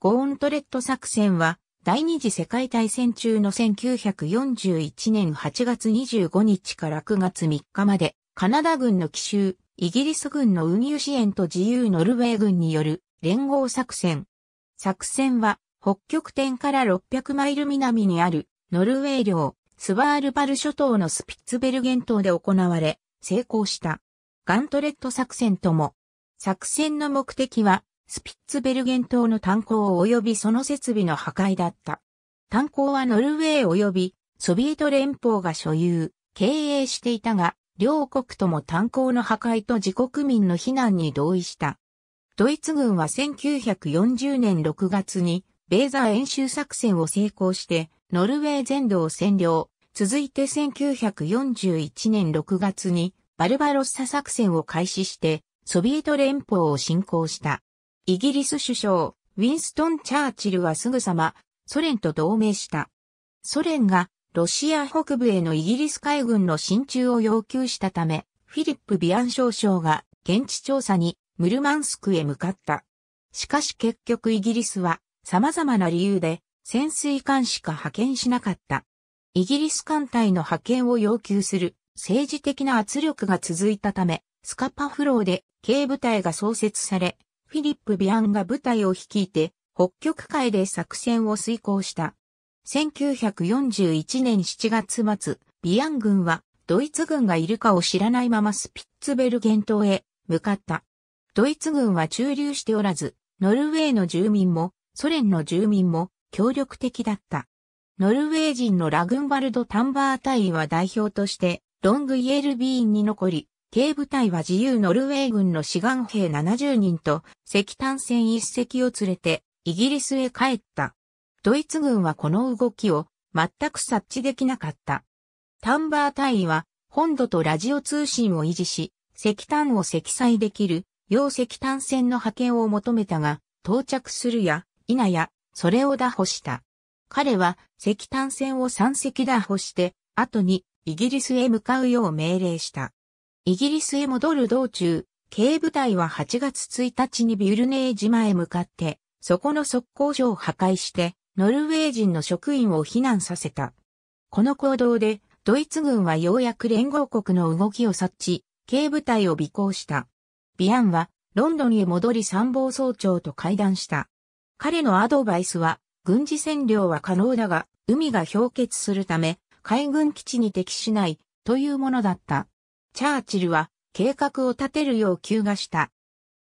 ゴーントレット作戦は、第二次世界大戦中の1941年8月25日から9月3日まで、カナダ軍の奇襲、イギリス軍の運輸支援と自由ノルウェー軍による連合作戦。作戦は、北極点から600マイル南にあるノルウェー領スバールバル諸島のスピッツベルゲン島で行われ、成功した。ガントレット作戦とも。作戦の目的は、スピッツベルゲン島の炭鉱及びその設備の破壊だった。炭鉱はノルウェー及びソビエト連邦が所有、経営していたが、両国とも炭鉱の破壊と自国民の避難に同意した。ドイツ軍は1940年6月にベーザー演習作戦を成功してノルウェー全土を占領。続いて1941年6月にバルバロッサ作戦を開始してソビエト連邦を侵攻した。イギリス首相ウィンストン・チャーチルはすぐさまソ連と同盟した。ソ連がロシア北部へのイギリス海軍の進駐を要求したため、フィリップ・ビアン少将が現地調査にムルマンスクへ向かった。しかし結局イギリスは様々な理由で潜水艦しか派遣しなかった。イギリス艦隊の派遣を要求する政治的な圧力が続いたため、スカパフローで軽部隊が創設され、フィリップ・ビアンが部隊を率いて北極海で作戦を遂行した。1941年7月末、ビアン軍はドイツ軍がいるかを知らないままスピッツベルゲン島へ向かった。ドイツ軍は駐留しておらず、ノルウェーの住民もソ連の住民も協力的だった。ノルウェー人のラグンバルド・タンバー隊員は代表としてロングイエルビーンに残り、軽部隊は自由ノルウェー軍の志願兵70人と石炭船1隻を連れてイギリスへ帰った。ドイツ軍はこの動きを全く察知できなかった。タンバー隊は本土とラジオ通信を維持し、石炭を積載できる洋石炭船の派遣を求めたが、到着するや、否や、それを打破した。彼は石炭船を3隻打破して、後にイギリスへ向かうよう命令した。イギリスへ戻る道中、軽部隊は8月1日にビュルネー島へ向かって、そこの側溝所を破壊して、ノルウェー人の職員を避難させた。この行動で、ドイツ軍はようやく連合国の動きを察知、軽部隊を尾行した。ビアンは、ロンドンへ戻り参謀総長と会談した。彼のアドバイスは、軍事占領は可能だが、海が氷結するため、海軍基地に適しない、というものだった。チャーチルは、計画を立てるよう求がした。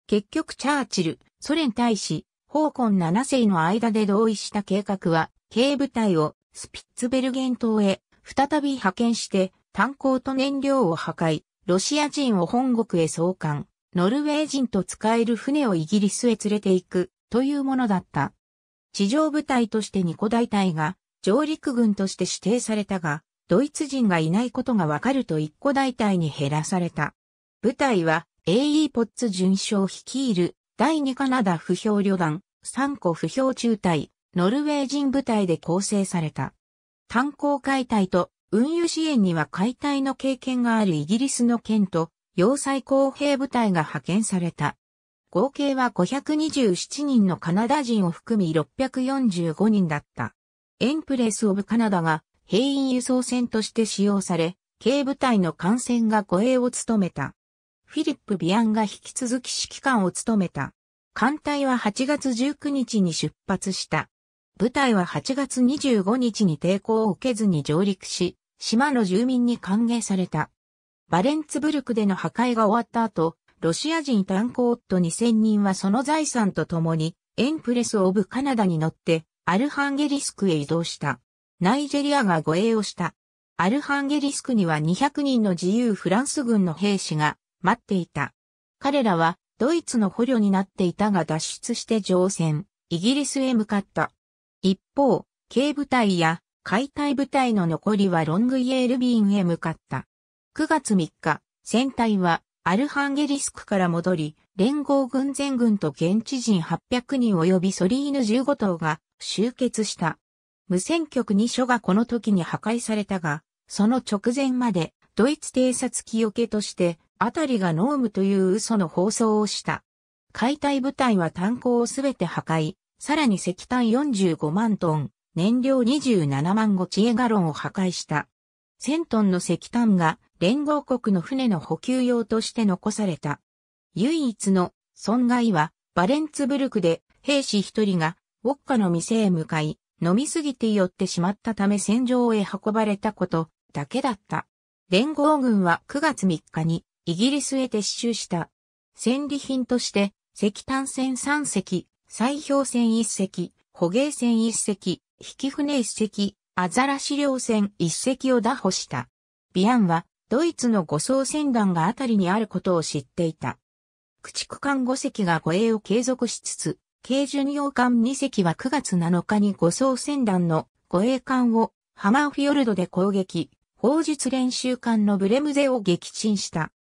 結局チャーチル、ソ連大使、香港7世の間で同意した計画は、軽部隊をスピッツベルゲン島へ再び派遣して炭鉱と燃料を破壊、ロシア人を本国へ送還、ノルウェー人と使える船をイギリスへ連れて行くというものだった。地上部隊としてニコ大隊が上陸軍として指定されたが、ドイツ人がいないことがわかると一個大隊に減らされた。部隊は AE ポッツ准将率いる第2カナダ不評旅団、3個不評中隊、ノルウェー人部隊で構成された。炭鉱解体と運輸支援には解体の経験があるイギリスの県と要塞工兵部隊が派遣された。合計は527人のカナダ人を含み645人だった。エンプレス・オブ・カナダが兵員輸送船として使用され、軽部隊の艦船が護衛を務めた。フィリップ・ビアンが引き続き指揮官を務めた。艦隊は8月19日に出発した。部隊は8月25日に抵抗を受けずに上陸し、島の住民に歓迎された。バレンツブルクでの破壊が終わった後、ロシア人炭鉱夫2000人はその財産と共に、エンプレス・オブ・カナダに乗って、アルハンゲリスクへ移動した。ナイジェリアが護衛をした。アルハンゲリスクには200人の自由フランス軍の兵士が待っていた。彼らはドイツの捕虜になっていたが脱出して乗船、イギリスへ向かった。一方、軽部隊や解体部隊の残りはロングイエールビーンへ向かった。9月3日、戦隊はアルハンゲリスクから戻り、連合軍全軍と現地人800人及びソリーヌ15頭が集結した。無線局2所がこの時に破壊されたが、その直前までドイツ偵察機よけとしてあたりがノームという嘘の放送をした。解体部隊は炭鉱をすべて破壊、さらに石炭45万トン、燃料27万5チエガロンを破壊した。1000トンの石炭が連合国の船の補給用として残された。唯一の損害はバレンツブルクで兵士一人がウォッカの店へ向かい飲みすぎて寄ってしまったため戦場へ運ばれたことだけだった。連合軍は9月3日にイギリスへ撤収した。戦利品として石炭船3隻、砕氷船1隻、捕鯨船1隻、引船1隻、アザラシ漁船1隻を拿捕した。ビアンはドイツの護送船団があたりにあることを知っていた。駆逐艦5隻が護衛を継続しつつ、軽巡洋艦2隻は9月7日に護送船団の護衛艦をハマーフィヨルドで攻撃、砲術練習艦のブレムゼを撃沈した。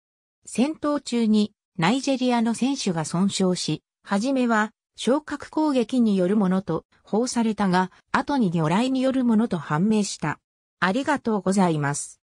戦闘中にナイジェリアの選手が損傷し、はじめは昇格攻撃によるものと報されたが、後に魚雷によるものと判明した。ありがとうございます。